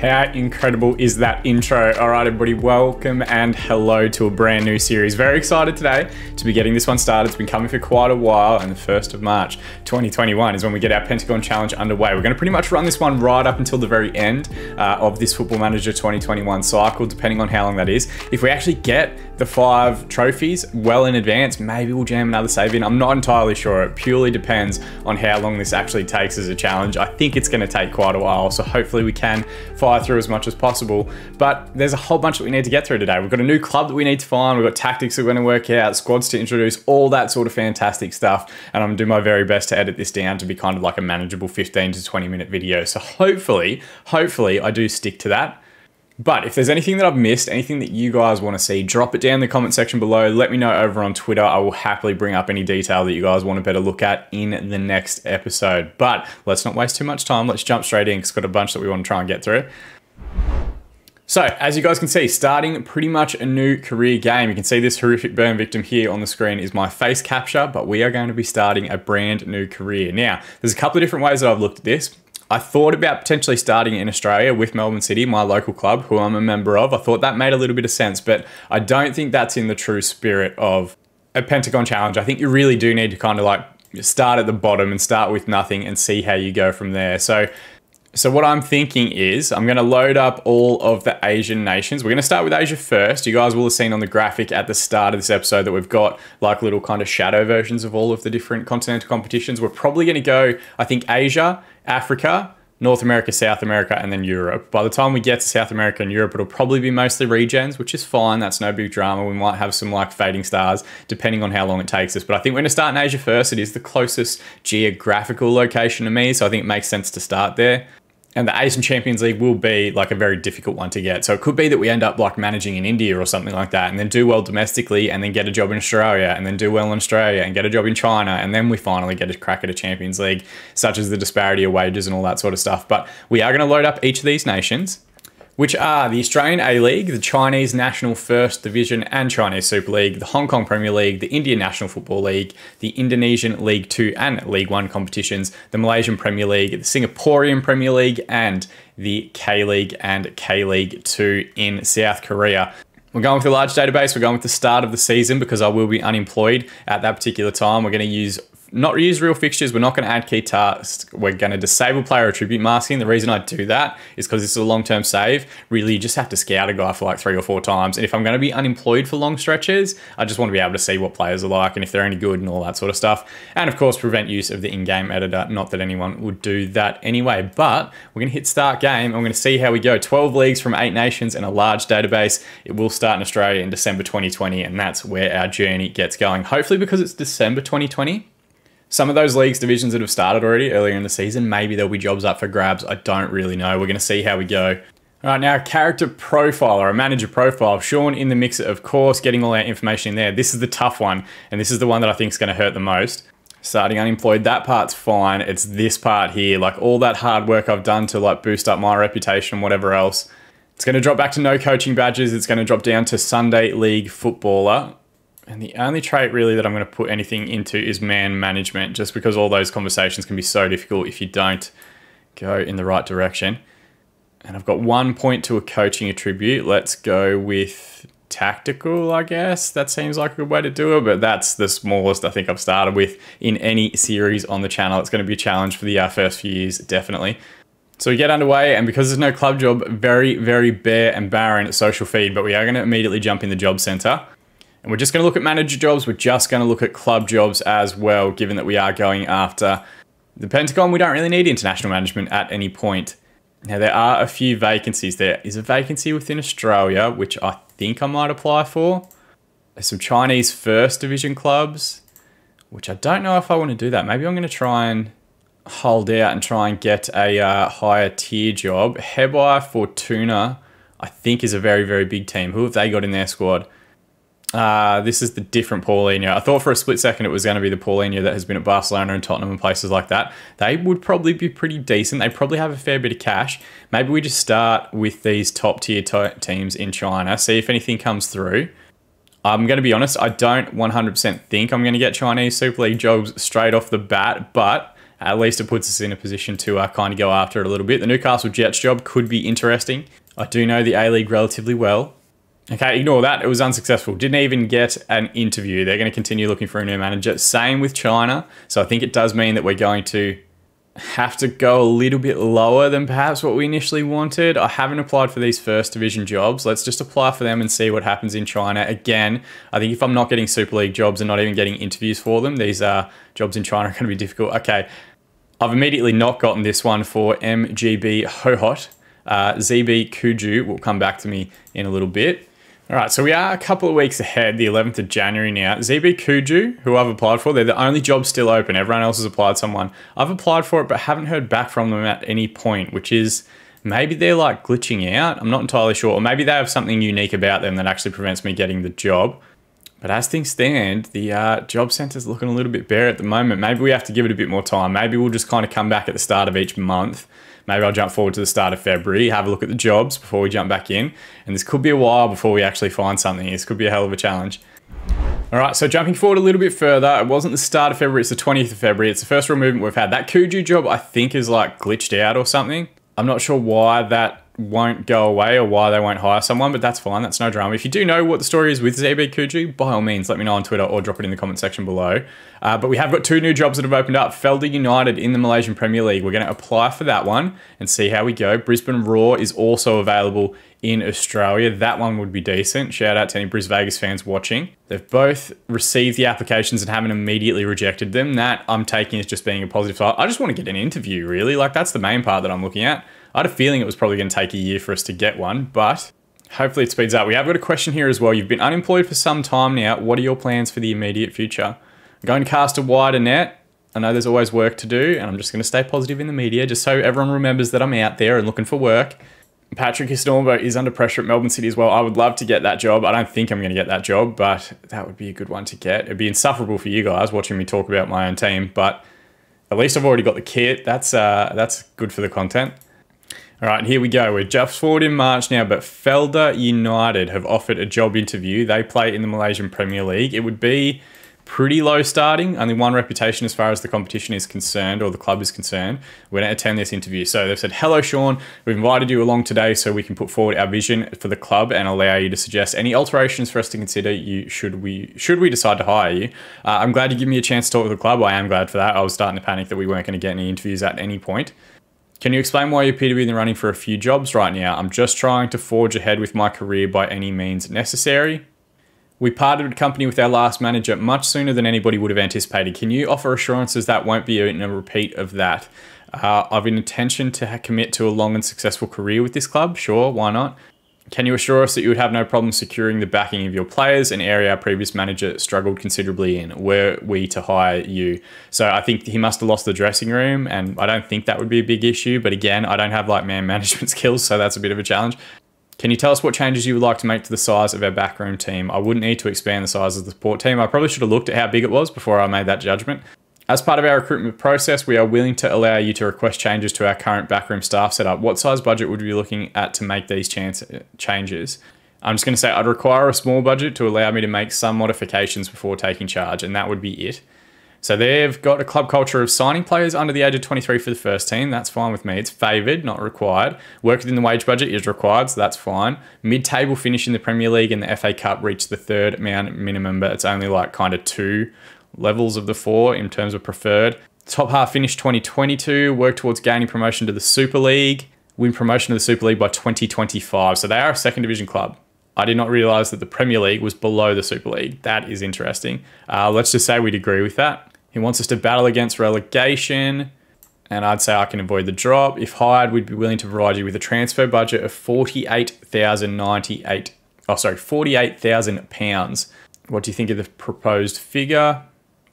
How incredible is that intro? All right, everybody, welcome and hello to a brand new series. Very excited today to be getting this one started. It's been coming for quite a while, and the 1st of March 2021 is when we get our Pentagon Challenge underway. We're going to pretty much run this one right up until the very end uh, of this Football Manager 2021 cycle, depending on how long that is. If we actually get the five trophies well in advance, maybe we'll jam another save in. I'm not entirely sure. It purely depends on how long this actually takes as a challenge. I think it's going to take quite a while, so hopefully we can fire through as much as possible. But there's a whole bunch that we need to get through today. We've got a new club that we need to find, we've got tactics that we're going to work out, squads to introduce, all that sort of fantastic stuff. And I'm going to do my very best to edit this down to be kind of like a manageable 15 to 20 minute video. So hopefully, hopefully I do stick to that. But if there's anything that I've missed, anything that you guys want to see, drop it down in the comment section below. Let me know over on Twitter. I will happily bring up any detail that you guys want to better look at in the next episode. But let's not waste too much time. Let's jump straight in because got a bunch that we want to try and get through. So, as you guys can see, starting pretty much a new career game. You can see this horrific burn victim here on the screen is my face capture, but we are going to be starting a brand new career. Now, there's a couple of different ways that I've looked at this. I thought about potentially starting in Australia with Melbourne City, my local club, who I'm a member of. I thought that made a little bit of sense, but I don't think that's in the true spirit of a Pentagon challenge. I think you really do need to kind of like start at the bottom and start with nothing and see how you go from there. So so what I'm thinking is I'm going to load up all of the Asian nations. We're going to start with Asia first. You guys will have seen on the graphic at the start of this episode that we've got like little kind of shadow versions of all of the different continental competitions. We're probably going to go, I think, Asia, Africa, North America, South America, and then Europe. By the time we get to South America and Europe, it'll probably be mostly regens, which is fine. That's no big drama. We might have some like fading stars depending on how long it takes us. But I think we're going to start in Asia first. It is the closest geographical location to me, so I think it makes sense to start there and the Asian Champions League will be like a very difficult one to get. So it could be that we end up like managing in India or something like that, and then do well domestically, and then get a job in Australia, and then do well in Australia, and get a job in China, and then we finally get a crack at a Champions League, such as the disparity of wages and all that sort of stuff. But we are going to load up each of these nations which are the Australian A League, the Chinese National First Division and Chinese Super League, the Hong Kong Premier League, the Indian National Football League, the Indonesian League 2 and League 1 competitions, the Malaysian Premier League, the Singaporean Premier League, and the K League and K League 2 in South Korea. We're going with a large database. We're going with the start of the season because I will be unemployed at that particular time. We're going to use not use real fixtures. We're not going to add key tasks. We're going to disable player attribute masking. The reason I do that is because this is a long-term save. Really, you just have to scout a guy for like three or four times. And if I'm going to be unemployed for long stretches, I just want to be able to see what players are like and if they're any good and all that sort of stuff. And of course, prevent use of the in-game editor. Not that anyone would do that anyway, but we're going to hit start game. I'm going to see how we go. 12 leagues from eight nations and a large database. It will start in Australia in December 2020, and that's where our journey gets going. Hopefully because it's December 2020, some of those leagues divisions that have started already earlier in the season, maybe there'll be jobs up for grabs. I don't really know. We're going to see how we go. All right, now character profile or a manager profile. Sean in the mixer, of course, getting all that information in there. This is the tough one, and this is the one that I think is going to hurt the most. Starting unemployed, that part's fine. It's this part here, like all that hard work I've done to like boost up my reputation, whatever else. It's going to drop back to no coaching badges. It's going to drop down to Sunday League footballer. And the only trait really that I'm going to put anything into is man management, just because all those conversations can be so difficult if you don't go in the right direction. And I've got one point to a coaching attribute. Let's go with tactical, I guess. That seems like a good way to do it, but that's the smallest I think I've started with in any series on the channel. It's going to be a challenge for the uh, first few years, definitely. So we get underway, and because there's no club job, very, very bare and barren social feed, but we are going to immediately jump in the job center. And we're just going to look at manager jobs. We're just going to look at club jobs as well, given that we are going after the Pentagon. We don't really need international management at any point. Now, there are a few vacancies. There is a vacancy within Australia, which I think I might apply for. There's some Chinese first division clubs, which I don't know if I want to do that. Maybe I'm going to try and hold out and try and get a uh, higher tier job. Hebei Fortuna, I think, is a very, very big team. Who have they got in their squad? Uh, this is the different Paulinho. I thought for a split second it was going to be the Paulinho that has been at Barcelona and Tottenham and places like that. They would probably be pretty decent. They probably have a fair bit of cash. Maybe we just start with these top tier teams in China, see if anything comes through. I'm going to be honest, I don't 100% think I'm going to get Chinese Super League jobs straight off the bat, but at least it puts us in a position to uh, kind of go after it a little bit. The Newcastle Jets job could be interesting. I do know the A League relatively well. Okay, ignore that. It was unsuccessful. Didn't even get an interview. They're going to continue looking for a new manager. Same with China. So I think it does mean that we're going to have to go a little bit lower than perhaps what we initially wanted. I haven't applied for these first division jobs. Let's just apply for them and see what happens in China. Again, I think if I'm not getting Super League jobs and not even getting interviews for them, these uh, jobs in China are going to be difficult. Okay, I've immediately not gotten this one for MGB Hohhot. Uh, ZB Cuju will come back to me in a little bit. All right, so we are a couple of weeks ahead, the 11th of January now. ZB Cuju, who I've applied for, they're the only job still open. Everyone else has applied someone. I've applied for it, but haven't heard back from them at any point, which is maybe they're like glitching out. I'm not entirely sure. Or maybe they have something unique about them that actually prevents me getting the job. But as things stand, the uh, job centre's looking a little bit bare at the moment. Maybe we have to give it a bit more time. Maybe we'll just kind of come back at the start of each month Maybe I'll jump forward to the start of February, have a look at the jobs before we jump back in. And this could be a while before we actually find something. This could be a hell of a challenge. All right, so jumping forward a little bit further, it wasn't the start of February, it's the 20th of February. It's the first real movement we've had. That Cuju job, I think, is like glitched out or something. I'm not sure why that won't go away or why they won't hire someone, but that's fine. That's no drama. If you do know what the story is with ZB Cuju, by all means, let me know on Twitter or drop it in the comment section below. Uh, but we have got two new jobs that have opened up. Felda United in the Malaysian Premier League. We're going to apply for that one and see how we go. Brisbane Roar is also available in Australia. That one would be decent. Shout out to any Bris Vegas fans watching. They've both received the applications and haven't immediately rejected them. That I'm taking as just being a positive side. I just want to get an interview, really. Like, that's the main part that I'm looking at. I had a feeling it was probably going to take a year for us to get one, but hopefully it speeds up. We have got a question here as well. You've been unemployed for some time now. What are your plans for the immediate future? I'm going to cast a wider net. I know there's always work to do, and I'm just going to stay positive in the media just so everyone remembers that I'm out there and looking for work. Patrick Kisnorbo is under pressure at Melbourne City as well. I would love to get that job. I don't think I'm going to get that job, but that would be a good one to get. It'd be insufferable for you guys watching me talk about my own team, but at least I've already got the kit. That's uh, that's good for the content. All right, here we go. We're just forward in March now, but Felda United have offered a job interview. They play in the Malaysian Premier League. It would be pretty low starting, only one reputation as far as the competition is concerned or the club is concerned. We're going to attend this interview. So they've said, Hello, Sean. We've invited you along today so we can put forward our vision for the club and allow you to suggest any alterations for us to consider you should we should we decide to hire you. Uh, I'm glad you give me a chance to talk with the club. I am glad for that. I was starting to panic that we weren't going to get any interviews at any point. Can you explain why you appear to be in the running for a few jobs right now? I'm just trying to forge ahead with my career by any means necessary. We parted with company with our last manager much sooner than anybody would have anticipated. Can you offer assurances that won't be a repeat of that? Uh, I've an intention to commit to a long and successful career with this club. Sure, why not? Can you assure us that you would have no problem securing the backing of your players, an area our previous manager struggled considerably in, were we to hire you? So I think he must have lost the dressing room, and I don't think that would be a big issue. But again, I don't have like man management skills, so that's a bit of a challenge. Can you tell us what changes you would like to make to the size of our backroom team? I wouldn't need to expand the size of the support team. I probably should have looked at how big it was before I made that judgment. As part of our recruitment process, we are willing to allow you to request changes to our current backroom staff setup. What size budget would you be looking at to make these chance uh, changes? I'm just going to say I'd require a small budget to allow me to make some modifications before taking charge, and that would be it. So they've got a club culture of signing players under the age of 23 for the first team. That's fine with me. It's favoured, not required. Work within the wage budget is required, so that's fine. Mid-table finish in the Premier League and the FA Cup reach the third minimum, but it's only like kind of two levels of the four in terms of preferred. Top half finish 2022, work towards gaining promotion to the Super League, win promotion to the Super League by 2025. So they are a second division club. I did not realize that the Premier League was below the Super League. That is interesting. Uh, let's just say we'd agree with that. He wants us to battle against relegation, and I'd say I can avoid the drop. If hired, we'd be willing to provide you with a transfer budget of 48,098. Oh, sorry, 48,000 pounds. What do you think of the proposed figure?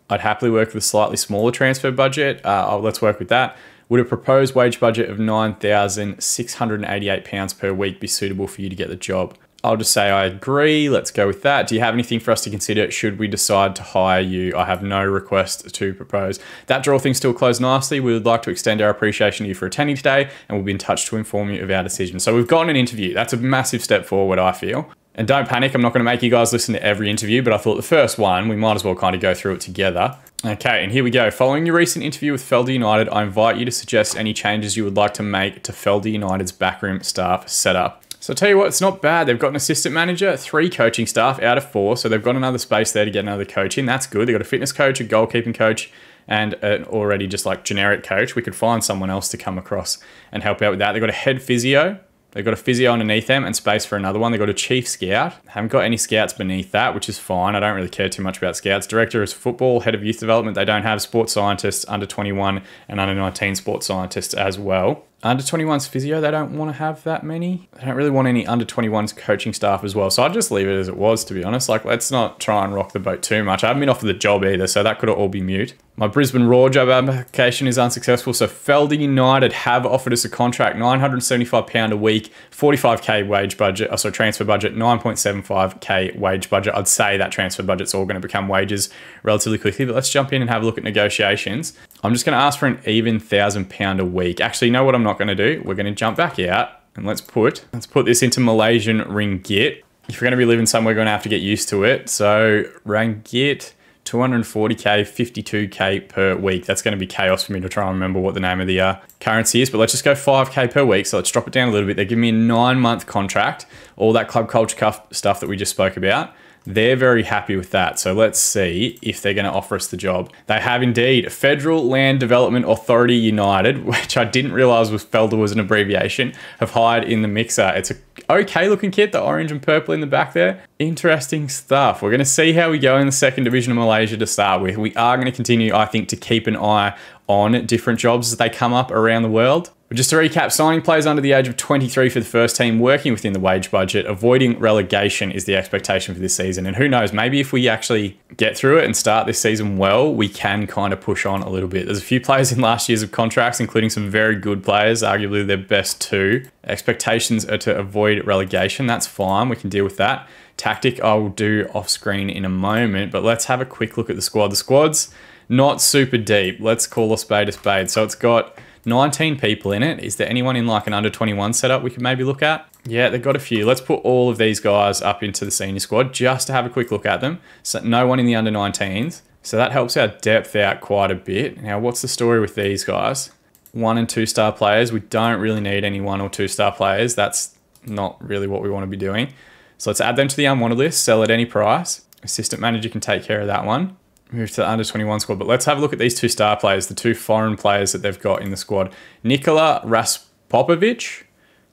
I'd happily work with a slightly smaller transfer budget. Uh, oh, let's work with that. Would a proposed wage budget of £9,688 per week be suitable for you to get the job? I'll just say I agree. Let's go with that. Do you have anything for us to consider should we decide to hire you? I have no request to propose. That draw thing still closed nicely. We would like to extend our appreciation to you for attending today and we'll be in touch to inform you of our decision. So we've gotten an interview. That's a massive step forward, I feel. And don't panic, I'm not going to make you guys listen to every interview, but I thought the first one, we might as well kind of go through it together. Okay, and here we go. Following your recent interview with Felda United, I invite you to suggest any changes you would like to make to Felda United's backroom staff setup. So I'll tell you what, it's not bad. They've got an assistant manager, three coaching staff out of four, so they've got another space there to get another coach in. That's good. They've got a fitness coach, a goalkeeping coach, and an already just like generic coach. We could find someone else to come across and help out with that. They've got a head physio, They've got a physio underneath them and space for another one. They've got a chief scout. Haven't got any scouts beneath that, which is fine. I don't really care too much about scouts. Director is football, head of youth development. They don't have sports scientists, under 21 and under 19 sports scientists as well. Under 21s physio, they don't want to have that many. They don't really want any under 21s coaching staff as well. So I'd just leave it as it was, to be honest. Like, let's not try and rock the boat too much. I haven't been offered the job either, so that could all be mute. My Brisbane Roar job application is unsuccessful, so Felda United have offered us a contract, £975 a week, 45k wage budget, oh, sorry, transfer budget, 9.75k wage budget. I'd say that transfer budget's all going to become wages relatively quickly, but let's jump in and have a look at negotiations. I'm just going to ask for an even £1,000 a week. Actually, you know what I'm not going to do? We're going to jump back out and let's put, let's put this into Malaysian ringgit. If going to be living somewhere, going to have to get used to it. So ringgit 240k, 52k per week. That's going to be chaos for me to try and remember what the name of the uh, currency is, but let's just go 5k per week. So let's drop it down a little bit. They're giving me a nine month contract, all that club culture stuff that we just spoke about. They're very happy with that. So let's see if they're going to offer us the job. They have indeed. Federal Land Development Authority United, which I didn't realize was Felda was an abbreviation, have hired in the mixer. It's a okay looking kit, the orange and purple in the back there. Interesting stuff. We're going to see how we go in the second division of Malaysia to start with. We are going to continue, I think, to keep an eye on different jobs as they come up around the world. But just to recap, signing players under the age of 23 for the first team, working within the wage budget, avoiding relegation is the expectation for this season. And who knows, maybe if we actually get through it and start this season well, we can kind of push on a little bit. There's a few players in last year's of contracts, including some very good players, arguably their best two. Expectations are to avoid relegation. That's fine. We can deal with that. Tactic I will do off screen in a moment, but let's have a quick look at the squad. The squad's not super deep. Let's call a spade a spade. So it's got 19 people in it. Is there anyone in like an under 21 setup we could maybe look at? Yeah, they've got a few. Let's put all of these guys up into the senior squad just to have a quick look at them. So no one in the under 19s. So that helps our depth out quite a bit. Now, what's the story with these guys? One and two star players. We don't really need any one or two star players. That's not really what we want to be doing. So let's add them to the unwanted list, sell at any price. Assistant manager can take care of that one move to the under 21 squad. But let's have a look at these two star players, the two foreign players that they've got in the squad. Nikola Raspopovic.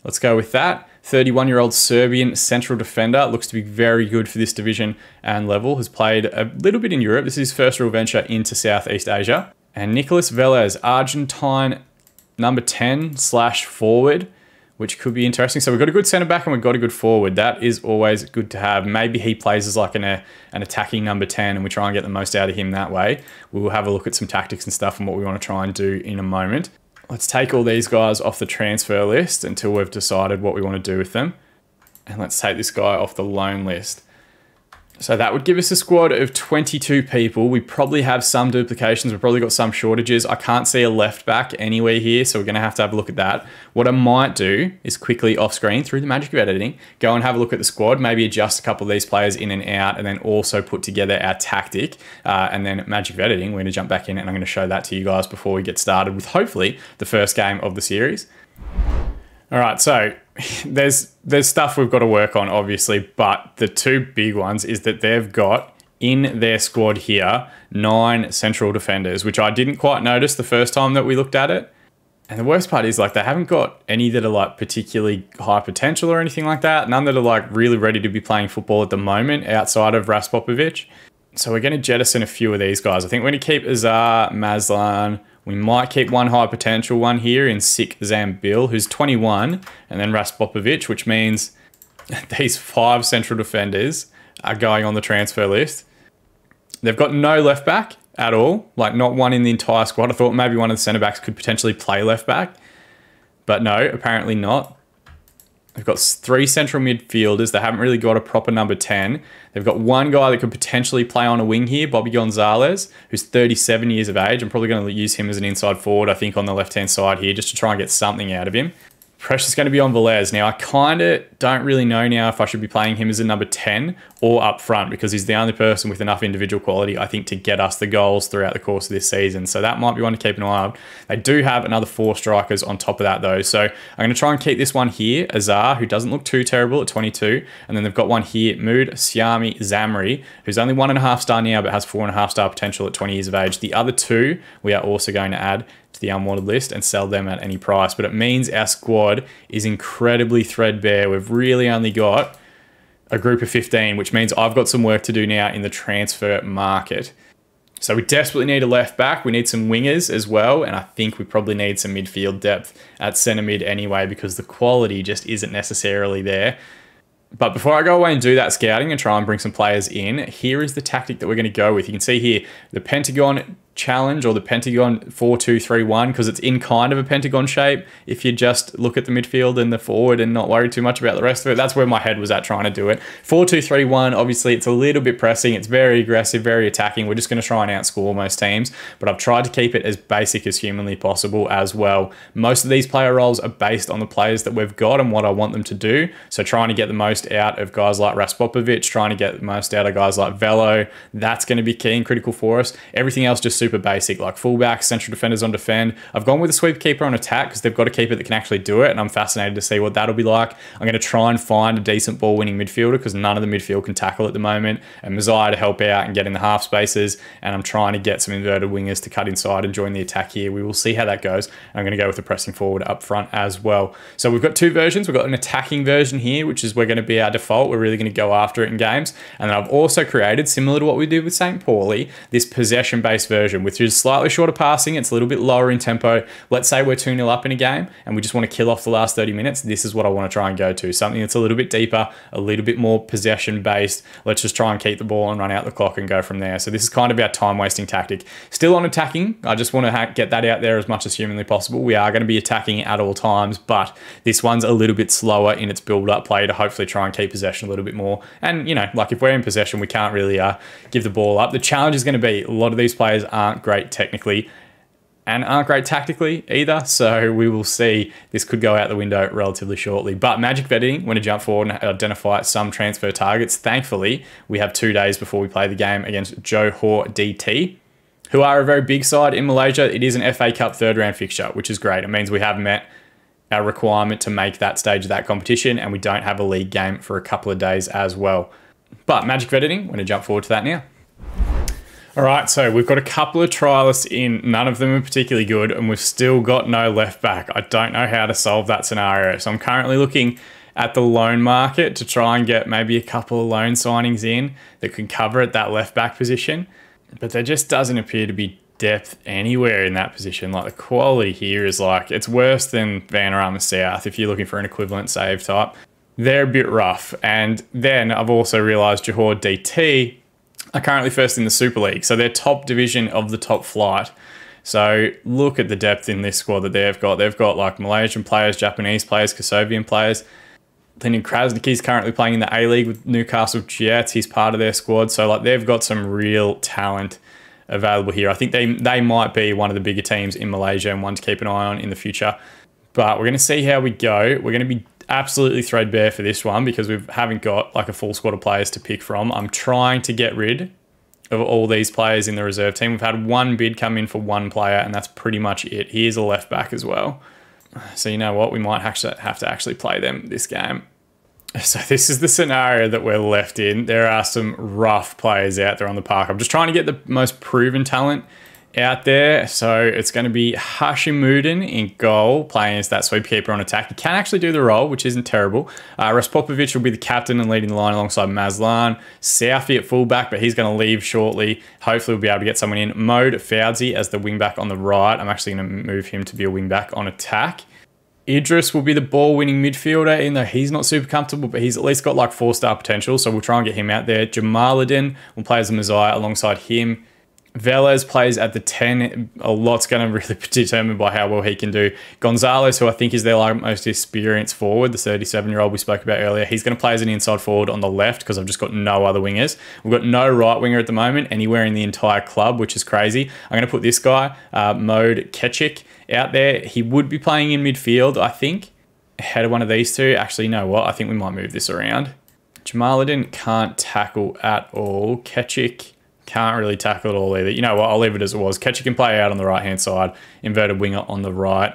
Let's go with that. 31 year old Serbian central defender. Looks to be very good for this division and level. Has played a little bit in Europe. This is his first real venture into Southeast Asia. And Nicolas Velez, Argentine number 10 slash forward which could be interesting. So we've got a good centre back and we've got a good forward. That is always good to have. Maybe he plays as like an, an attacking number 10 and we try and get the most out of him that way. We will have a look at some tactics and stuff and what we want to try and do in a moment. Let's take all these guys off the transfer list until we've decided what we want to do with them. And let's take this guy off the loan list. So that would give us a squad of 22 people. We probably have some duplications. We've probably got some shortages. I can't see a left back anywhere here, so we're going to have to have a look at that. What I might do is quickly off screen through the magic of editing, go and have a look at the squad, maybe adjust a couple of these players in and out, and then also put together our tactic. Uh, and then magic of editing, we're going to jump back in and I'm going to show that to you guys before we get started with hopefully the first game of the series. All right, so there's there's stuff we've got to work on, obviously, but the two big ones is that they've got in their squad here nine central defenders, which I didn't quite notice the first time that we looked at it. And the worst part is like they haven't got any that are like particularly high potential or anything like that. None that are like really ready to be playing football at the moment outside of Raspopovic. So we're going to jettison a few of these guys. I think we're going to keep Azar, Maslan, we might keep one high potential one here in Sick Zambil, who's 21, and then Raspopovic, which means these five central defenders are going on the transfer list. They've got no left back at all, like not one in the entire squad. I thought maybe one of the centre backs could potentially play left back, but no, apparently not. They've got three central midfielders. They haven't really got a proper number 10. They've got one guy that could potentially play on a wing here, Bobby Gonzalez, who's 37 years of age. I'm probably going to use him as an inside forward, I think, on the left hand side here, just to try and get something out of him. Pressure's going to be on Velez. Now, I kind of don't really know now if I should be playing him as a number 10 or up front because he's the only person with enough individual quality, I think, to get us the goals throughout the course of this season. So that might be one to keep an eye on. They do have another four strikers on top of that, though. So I'm going to try and keep this one here, Azar, who doesn't look too terrible at 22. And then they've got one here, Mood Siami Zamri, who's only one and a half star now, but has four and a half star potential at 20 years of age. The other two we are also going to add to the unwanted list and sell them at any price. But it means our squad is incredibly threadbare. We've really only got a group of 15, which means I've got some work to do now in the transfer market. So we desperately need a left back. We need some wingers as well. And I think we probably need some midfield depth at centre mid anyway, because the quality just isn't necessarily there. But before I go away and do that scouting and try and bring some players in, here is the tactic that we're going to go with. You can see here the Pentagon challenge or the Pentagon 4-2-3-1 because it's in kind of a Pentagon shape. If you just look at the midfield and the forward and not worry too much about the rest of it, that's where my head was at trying to do it. 4-2-3-1, obviously it's a little bit pressing. It's very aggressive, very attacking. We're just going to try and outscore most teams, but I've tried to keep it as basic as humanly possible as well. Most of these player roles are based on the players that we've got and what I want them to do. So trying to get the most out of guys like Raspopovic, trying to get the most out of guys like Velo, that's going to be key and critical for us. Everything else just super basic, like fullback, central defenders on defend. I've gone with a sweep keeper on attack because they've got a keeper that can actually do it, and I'm fascinated to see what that'll be like. I'm going to try and find a decent ball winning midfielder because none of the midfield can tackle at the moment, and mezzala to help out and get in the half spaces. And I'm trying to get some inverted wingers to cut inside and join the attack here. We will see how that goes. I'm going to go with the pressing forward up front as well. So we've got two versions. We've got an attacking version here, which is we're going to be our default. We're really going to go after it in games. And then I've also created, similar to what we did with St. Pauli, this possession based version, which is slightly shorter passing. It's a little bit lower in tempo. Let's say we're 2 0 up in a game and we just want to kill off the last 30 minutes. This is what I want to try and go to. Something that's a little bit deeper, a little bit more possession based. Let's just try and keep the ball and run out the clock and go from there. So this is kind of our time wasting tactic. Still on attacking. I just want to get that out there as much as humanly possible. We are going to be attacking at all times, but this one's a little bit slower in its build up play to hopefully try and keep possession a little bit more. And, you know, like if we're in possession, we can't really uh, give the ball up. The challenge is going to be a lot of these players aren't great technically and aren't great tactically either. So we will see. This could go out the window relatively shortly. But Magic Betting, when to jump forward and identify some transfer targets, thankfully, we have two days before we play the game against Johor DT, who are a very big side in Malaysia. It is an FA Cup third round fixture, which is great. It means we have met our requirement to make that stage of that competition, and we don't have a league game for a couple of days as well. But Magic Betting, we're going to jump forward to that now. All right, so we've got a couple of trialists in. None of them are particularly good, and we've still got no left back. I don't know how to solve that scenario. So I'm currently looking at the loan market to try and get maybe a couple of loan signings in that can cover at that left back position. But there just doesn't appear to be depth anywhere in that position. Like the quality here is like, it's worse than Vanarama South if you're looking for an equivalent save type. They're a bit rough. And then I've also realized Johor DT are currently first in the Super League. So they're top division of the top flight. So look at the depth in this squad that they've got. They've got like Malaysian players, Japanese players, Kosovian players. Lyndon Krasnicki's currently playing in the A League with Newcastle Jets. He's part of their squad. So like they've got some real talent available here. I think they they might be one of the bigger teams in Malaysia and one to keep an eye on in the future. But we're going to see how we go. We're going to be absolutely threadbare for this one because we haven't got like a full squad of players to pick from. I'm trying to get rid of all these players in the reserve team. We've had one bid come in for one player, and that's pretty much it. Here's a left back as well. So you know what? We might actually have to actually play them this game. So this is the scenario that we're left in. There are some rough players out there on the park. I'm just trying to get the most proven talent out there. So it's going to be Hashimuddin in goal, playing as that sweepkeeper on attack. He can actually do the role, which isn't terrible. Uh, Raspopovic will be the captain and leading the line alongside Mazlan. Southie at fullback, but he's going to leave shortly. Hopefully we'll be able to get someone in. Mode Fauzi as the wingback on the right. I'm actually going to move him to be a wingback on attack. Idris will be the ball winning midfielder, even though he's not super comfortable, but he's at least got like four star potential. So we'll try and get him out there. Jamaluddin will play as a mezzala alongside him. Velez plays at the 10. A lot's going to really be determined by how well he can do. Gonzalez, who I think is their like, most experienced forward, the 37 year old we spoke about earlier, he's going to play as an inside forward on the left because I've just got no other wingers. We've got no right winger at the moment anywhere in the entire club, which is crazy. I'm going to put this guy, uh, Mode Ketchik, out there. He would be playing in midfield, I think. ahead of one of these two. Actually, you know what? I think we might move this around. Jamaluddin can't tackle at all. Ketchik can't really tackle it all either. You know what? I'll leave it as it was. Ketchik can play out on the right hand side, inverted winger on the right.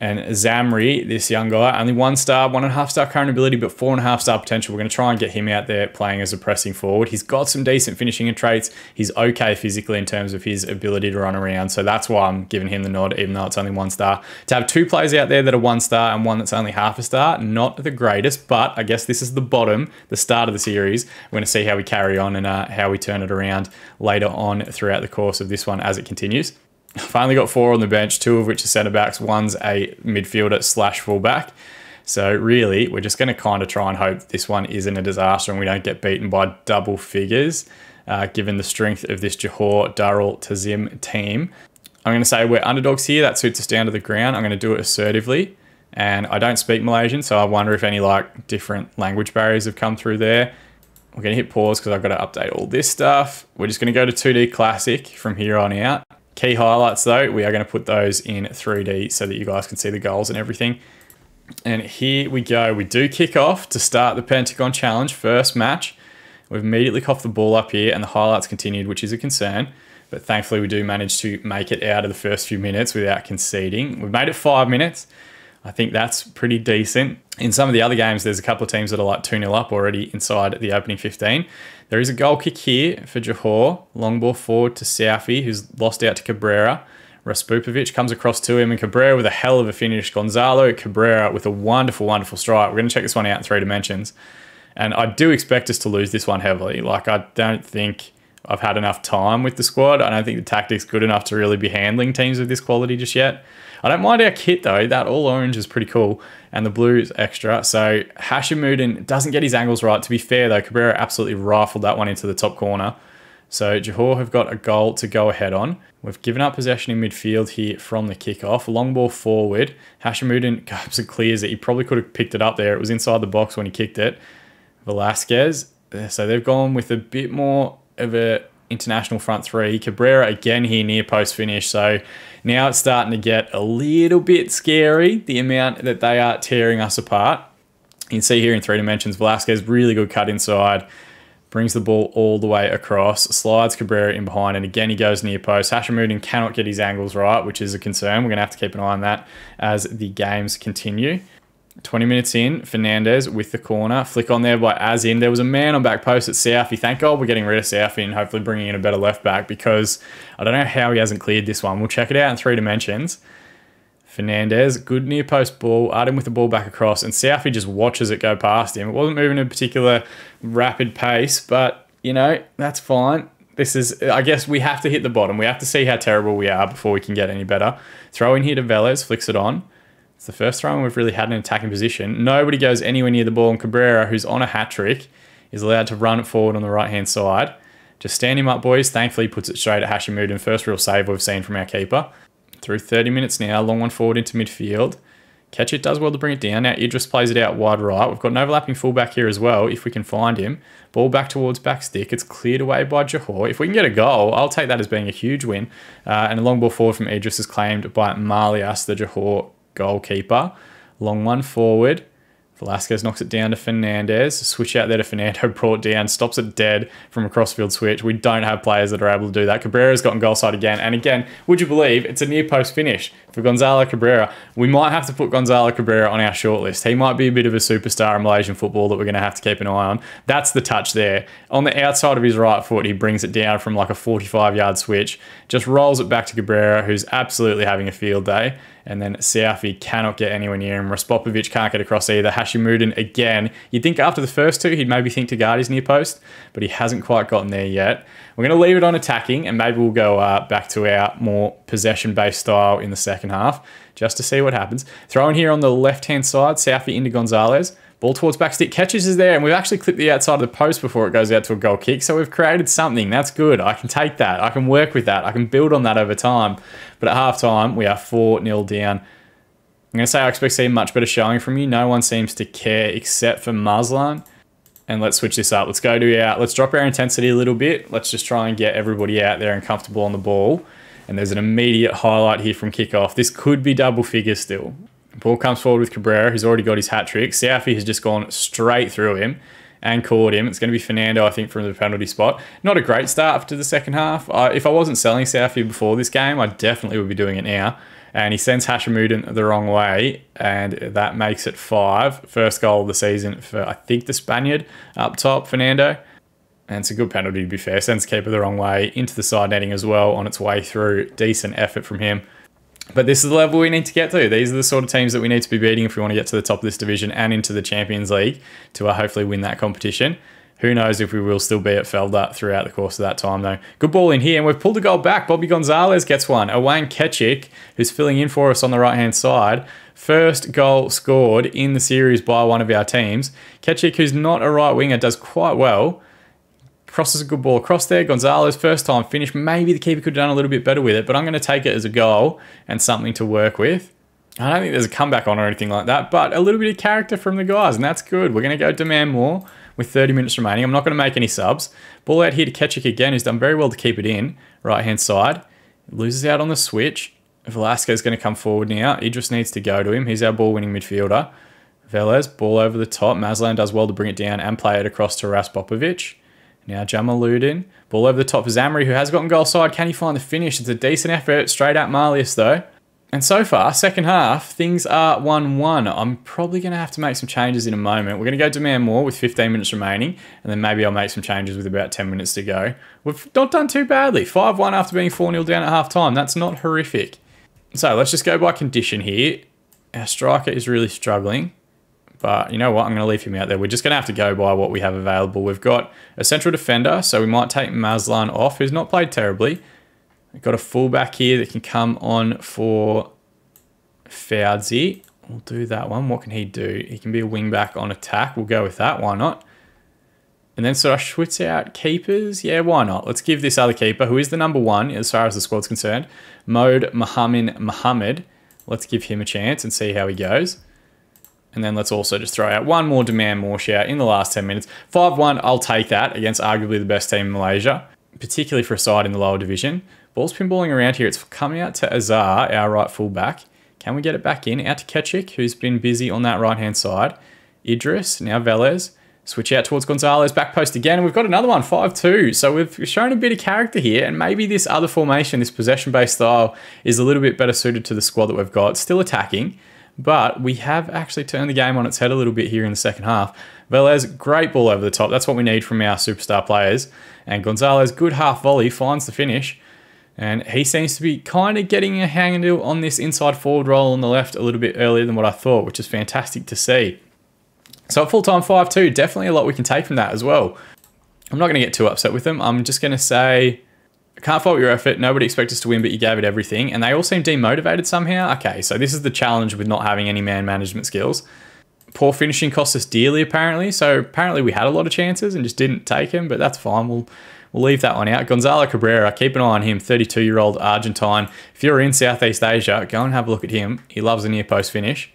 And Zamri, this young guy, only one star, one and a half star current ability, but four and a half star potential. We're going to try and get him out there playing as a pressing forward. He's got some decent finishing and traits. He's okay physically in terms of his ability to run around. So that's why I'm giving him the nod, even though it's only one star. To have two players out there that are one star and one that's only half a star, not the greatest, but I guess this is the bottom, the start of the series. We're going to see how we carry on and uh, how we turn it around later on throughout the course of this one as it continues. Finally got four on the bench, two of which are centre backs. One's a midfielder slash fullback. So really, we're just going to kind of try and hope this one isn't a disaster and we don't get beaten by double figures, uh, given the strength of this Johor Darul Ta'zim team. I'm going to say we're underdogs here. That suits us down to the ground. I'm going to do it assertively. And I don't speak Malaysian, so I wonder if any like different language barriers have come through there. We're going to hit pause because I've got to update all this stuff. We're just going to go to 2D Classic from here on out. Key highlights though, we are going to put those in 3D so that you guys can see the goals and everything. And here we go. We do kick off to start the Pentagon Challenge first match. We've immediately coughed the ball up here and the highlights continued, which is a concern. But thankfully we do manage to make it out of the first few minutes without conceding. We've made it five minutes. I think that's pretty decent. In some of the other games, there's a couple of teams that are like 2 0 up already inside the opening 15. There is a goal kick here for Johor. Long ball forward to Southey, who's lost out to Cabrera. Raspopovic comes across to him, and Cabrera with a hell of a finish. Gonzalo Cabrera with a wonderful, wonderful strike. We're going to check this one out in three dimensions. And I do expect us to lose this one heavily. Like, I don't think I've had enough time with the squad. I don't think the tactic's good enough to really be handling teams of this quality just yet. I don't mind our kit though. That all orange is pretty cool, and the blue is extra. So Hashimuddin doesn't get his angles right. To be fair though, Cabrera absolutely rifled that one into the top corner. So Johor have got a goal to go ahead on. We've given up possession in midfield here from the kickoff. Long ball forward. Hashimuddin goes and clears it. He probably could have picked it up there. It was inside the box when he kicked it. Velasquez. Eh, so they've gone with a bit more of a international front three. Cabrera again here near post finish. So now it's starting to get a little bit scary, the amount that they are tearing us apart. You can see here in three dimensions, Velasquez, really good cut inside, brings the ball all the way across, slides Cabrera in behind, and again he goes near post. Hashimuddin cannot get his angles right, which is a concern. We're going to have to keep an eye on that as the games continue. 20 minutes in, Fernandez with the corner. Flick on there by Azin. There was a man on back post at Southey. Thank God we're getting rid of Southey and hopefully bringing in a better left back because I don't know how he hasn't cleared this one. We'll check it out in three dimensions. Fernandez, good near post ball, Arden with the ball back across, and Southey just watches it go past him. It wasn't moving at a particular rapid pace, but you know, that's fine. This is, I guess we have to hit the bottom. We have to see how terrible we are before we can get any better. Throw in here to Velez, flicks it on. It's the first time we've really had an attacking position. Nobody goes anywhere near the ball, and Cabrera, who's on a hat trick, is allowed to run it forward on the right hand side. Just stand him up, boys. Thankfully, puts it straight at Hashimuddin. First real save we've seen from our keeper. Through 30 minutes now, long one forward into midfield. Catch it does well to bring it down. Now Idris plays it out wide right. We've got an overlapping fullback here as well, if we can find him. Ball back towards back stick. It's cleared away by Johor. If we can get a goal, I'll take that as being a huge win. Uh, and a long ball forward from Idris is claimed by Marlias, the Johor goalkeeper. Long one forward. Velasquez knocks it down to Fernandez. Switch out there to Fernando, brought down, stops it dead from a crossfield switch. We don't have players that are able to do that. Cabrera's gotten goal side again. And again, would you believe it's a near post finish for Gonzalo Cabrera? We might have to put Gonzalo Cabrera on our shortlist. He might be a bit of a superstar in Malaysian football that we're going to have to keep an eye on. That's the touch there. On the outside of his right foot, he brings it down from like a 45 yard switch, just rolls it back to Cabrera, who's absolutely having a field day. And then Southey cannot get anywhere near him. Raspopovic can't get across either. Hashimuddin again. You'd think after the first two, he'd maybe think to guard his near post, but he hasn't quite gotten there yet. We're going to leave it on attacking, and maybe we'll go uh, back to our more possession-based style in the second half, just to see what happens. Throwing here on the left-hand side, Southey into Gonzalez. Ball towards backstick. Catches is there, and we've actually clipped the outside of the post before it goes out to a goal kick. So we've created something. That's good. I can take that. I can work with that. I can build on that over time. But at half time, we are 4 0 down. I'm going to say I expect to see much better showing from you. No one seems to care except for Muslan. And let's switch this up. Let's go to our, let's drop our intensity a little bit. Let's just try and get everybody out there and comfortable on the ball. And there's an immediate highlight here from kickoff. This could be double figures still. Ball comes forward with Cabrera, who's already got his hat trick. Southey has just gone straight through him and caught him. It's going to be Fernando, I think, from the penalty spot. Not a great start to the second half. Uh, if I wasn't selling Southey before this game, I definitely would be doing it now. And he sends Hashimuddin the wrong way, and that makes it five. First goal of the season for, I think, the Spaniard up top, Fernando. And it's a good penalty, to be fair. Sends keeper the wrong way into the side netting as well on its way through. Decent effort from him. But this is the level we need to get to. These are the sort of teams that we need to be beating if we want to get to the top of this division and into the Champions League to uh, hopefully win that competition. Who knows if we will still be at Felda throughout the course of that time, though. Good ball in here, and we've pulled a goal back. Bobby Gonzalez gets one. Owain Kechik, who's filling in for us on the right hand side. First goal scored in the series by one of our teams. Kechik, who's not a right winger, does quite well crosses a good ball across there. Gonzalez, first time finish. Maybe the keeper could have done a little bit better with it, but I'm going to take it as a goal and something to work with. I don't think there's a comeback on or anything like that, but a little bit of character from the guys, and that's good. We're going to go demand more with 30 minutes remaining. I'm not going to make any subs. Ball out here to Kechik again, who's done very well to keep it in. Right hand side. Loses out on the switch. Velasquez is going to come forward now. Idris needs to go to him. He's our ball winning midfielder. Velez, ball over the top. Maslan does well to bring it down and play it across to Raspopovic. Now Jamaluddin. Ball over the top for Zamri, who has gotten goal side. Can he find the finish? It's a decent effort. Straight at Marlias, though. And so far, second half, things are 1-1. I'm probably going to have to make some changes in a moment. We're going to go demand more with 15 minutes remaining, and then maybe I'll make some changes with about 10 minutes to go. We've not done too badly. 5-1 after being 4-0 down at half time. That's not horrific. So let's just go by condition here. Our striker is really struggling. But you know what? I'm going to leave him out there. We're just going to have to go by what we have available. We've got a central defender, so we might take Maslan off, who's not played terribly. We've got a fullback here that can come on for Fauzi. We'll do that one. What can he do? He can be a wingback on attack. We'll go with that. Why not? And then so I switch out keepers. Yeah, why not? Let's give this other keeper, who is the number one as far as the squad's concerned, Mode Mohammed Mohammed. Let's give him a chance and see how he goes. And then let's also just throw out one more demand more share in the last 10 minutes. 5-1, I'll take that against arguably the best team in Malaysia, particularly for a side in the lower division. Ball's pinballing around here. It's coming out to Azar, our right fullback. Can we get it back in? Out to Kechik, who's been busy on that right-hand side. Idris, now Velez. Switch out towards Gonzalez, back post again, and we've got another one, 5-2. So we've shown a bit of character here, and maybe this other formation, this possession-based style, is a little bit better suited to the squad that we've got. Still attacking, but we have actually turned the game on its head a little bit here in the second half. Velez, great ball over the top. That's what we need from our superstar players. And Gonzalez, good half volley, finds the finish. And he seems to be kind of getting a handle on this inside forward role on the left a little bit earlier than what I thought, which is fantastic to see. So at full-time 5-2, definitely a lot we can take from that as well. I'm not going to get too upset with them. I'm just going to say can't fault your effort. Nobody expects us to win, but you gave it everything. And they all seem demotivated somehow. Okay, so this is the challenge with not having any man management skills. Poor finishing cost us dearly, apparently. So apparently we had a lot of chances and just didn't take them, but that's fine. We'll we'll leave that one out. Gonzalo Cabrera, keep an eye on him, 32-year-old Argentine. If you're in Southeast Asia, go and have a look at him. He loves a near post finish.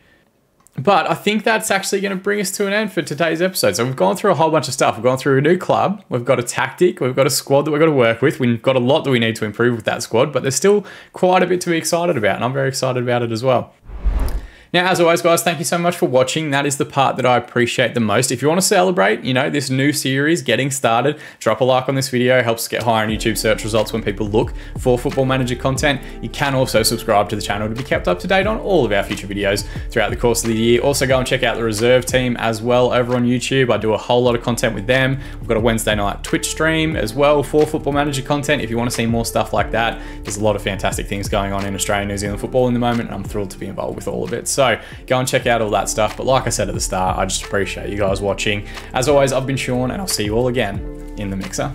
But I think that's actually going to bring us to an end for today's episode. So we've gone through a whole bunch of stuff. We've gone through a new club. We've got a tactic. We've got a squad that we've got to work with. We've got a lot that we need to improve with that squad, but there's still quite a bit to be excited about, and I'm very excited about it as well. Now, as always, guys, thank you so much for watching. That is the part that I appreciate the most. If you want to celebrate, you know, this new series getting started, drop a like on this video. Helps get higher in YouTube search results when people look for Football Manager content. You can also subscribe to the channel to be kept up to date on all of our future videos throughout the course of the year. Also, go and check out the reserve team as well over on YouTube. I do a whole lot of content with them. We've got a Wednesday night Twitch stream as well for Football Manager content. If you want to see more stuff like that, there's a lot of fantastic things going on in Australia New Zealand football in the moment, and I'm thrilled to be involved with all of it. So go and check out all that stuff. But like I said at the start, I just appreciate you guys watching. As always, I've been Sean and I'll see you all again in the mixer.